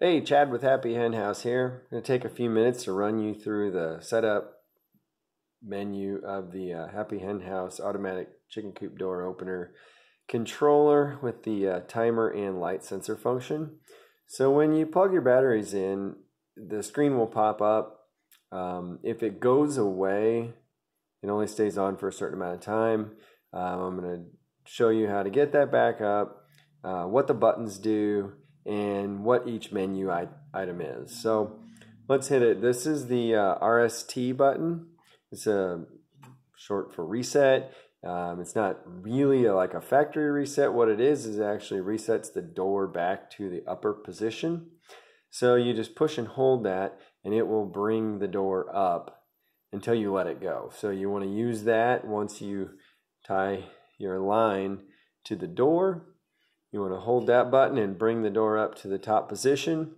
Hey, Chad with Happy Henhouse here. I'm going to take a few minutes to run you through the setup menu of the uh, Happy Henhouse automatic chicken coop door opener controller with the uh, timer and light sensor function. So when you plug your batteries in, the screen will pop up. Um, if it goes away, it only stays on for a certain amount of time. Um, I'm going to show you how to get that back up, uh, what the buttons do, and what each menu item is. So let's hit it. This is the uh, RST button. It's a short for reset. Um, it's not really a, like a factory reset. What it is is it actually resets the door back to the upper position. So you just push and hold that and it will bring the door up until you let it go. So you want to use that once you tie your line to the door. You want to hold that button and bring the door up to the top position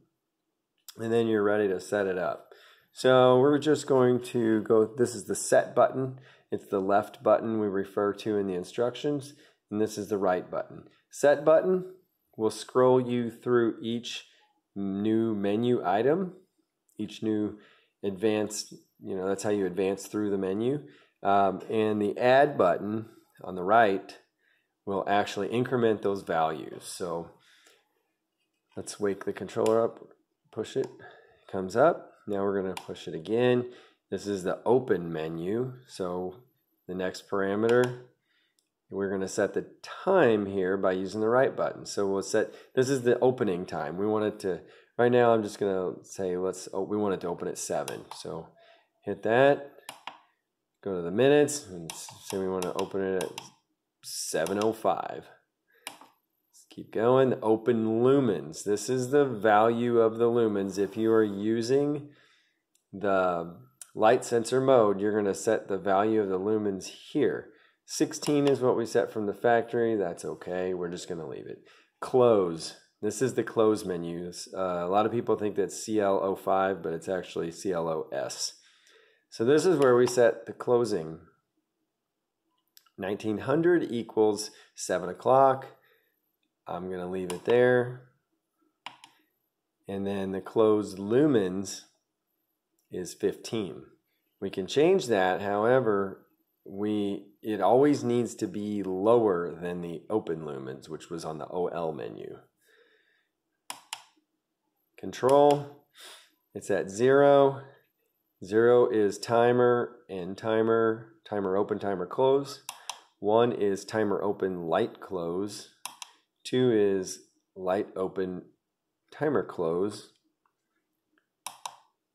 and then you're ready to set it up. So we're just going to go, this is the set button. It's the left button we refer to in the instructions, and this is the right button. Set button will scroll you through each new menu item, each new advanced, you know, that's how you advance through the menu. Um, and the add button on the right will actually increment those values. So let's wake the controller up, push it, comes up. Now we're going to push it again. This is the open menu. So the next parameter, we're going to set the time here by using the right button. So we'll set, this is the opening time. We want it to, right now I'm just going to say, let's, oh, we want it to open at 7. So hit that, go to the minutes, and say we want to open it at 7.05. Let's Keep going. Open lumens. This is the value of the lumens. If you are using the light sensor mode, you're going to set the value of the lumens here. 16 is what we set from the factory. That's okay. We're just going to leave it. Close. This is the close menu. Uh, a lot of people think that's CL05, but it's actually CLOS. So this is where we set the closing. 1900 equals 7 o'clock. I'm going to leave it there. And then the closed lumens is 15. We can change that, however, we it always needs to be lower than the open lumens, which was on the OL menu. Control, it's at zero. Zero is timer and timer, timer open, timer close. One is timer open, light close. Two is light open, timer close.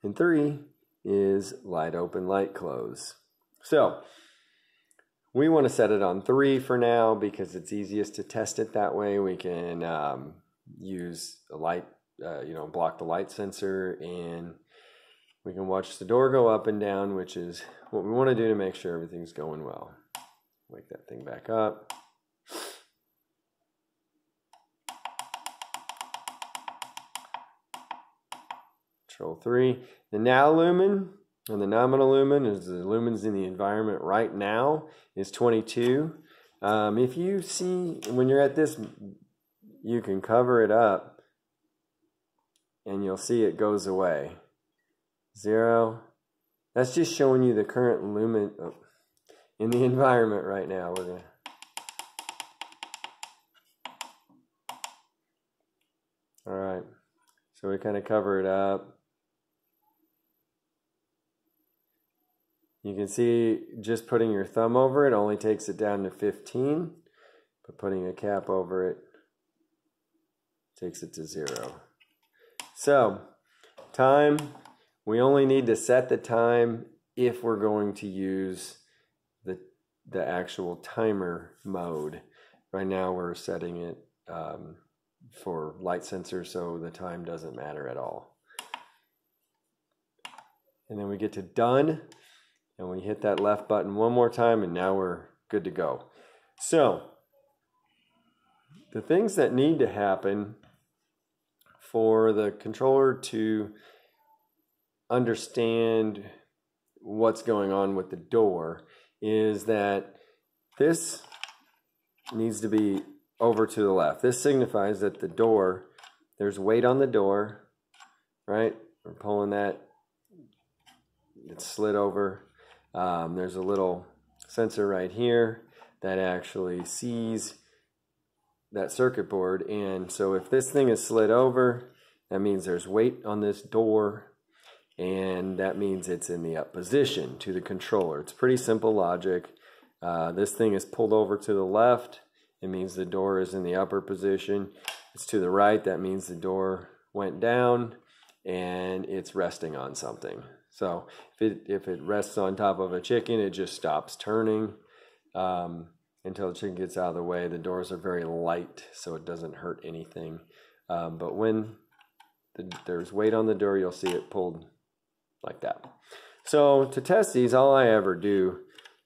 And three is light open, light close. So we want to set it on three for now because it's easiest to test it that way. We can um, use a light, uh, you know, block the light sensor and we can watch the door go up and down, which is what we want to do to make sure everything's going well. Wake that thing back up. Control 3. The now lumen and the nominal lumen is the lumens in the environment right now is 22. Um, if you see, when you're at this, you can cover it up and you'll see it goes away. Zero. That's just showing you the current lumen oh, in the environment right now. We're to All right. So we kind of cover it up. You can see just putting your thumb over it only takes it down to 15, but putting a cap over it takes it to zero. So, time, we only need to set the time if we're going to use the actual timer mode. Right now we're setting it um, for light sensor so the time doesn't matter at all. And then we get to done and we hit that left button one more time and now we're good to go. So the things that need to happen for the controller to understand what's going on with the door is that this needs to be over to the left. This signifies that the door, there's weight on the door right? We're pulling that. It's slid over. Um, there's a little sensor right here that actually sees that circuit board. And so if this thing is slid over, that means there's weight on this door and that means it's in the up position to the controller. It's pretty simple logic. Uh, this thing is pulled over to the left. It means the door is in the upper position. It's to the right. That means the door went down and it's resting on something. So if it, if it rests on top of a chicken, it just stops turning um, until the chicken gets out of the way. The doors are very light, so it doesn't hurt anything. Um, but when the, there's weight on the door, you'll see it pulled like that. So to test these, all I ever do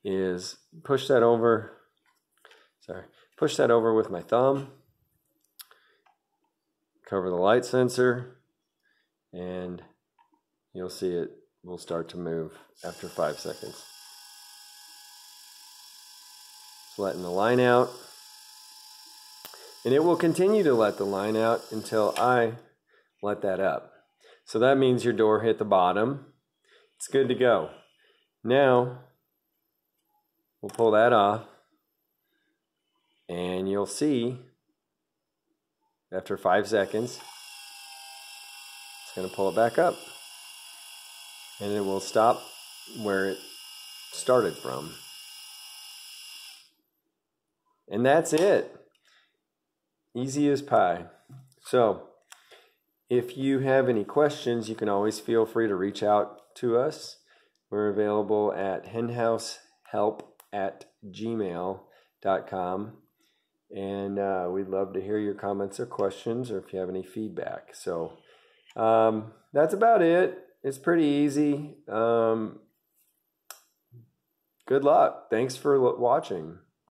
is push that over, sorry, push that over with my thumb, cover the light sensor, and you'll see it will start to move after five seconds. It's letting the line out. And it will continue to let the line out until I let that up. So that means your door hit the bottom. It's good to go. Now, we'll pull that off. And you'll see, after five seconds, it's going to pull it back up. And it will stop where it started from. And that's it. Easy as pie. So, if you have any questions, you can always feel free to reach out to us. We're available at henhousehelp at gmail.com. And uh, we'd love to hear your comments or questions or if you have any feedback. So um, that's about it. It's pretty easy. Um, good luck. Thanks for watching.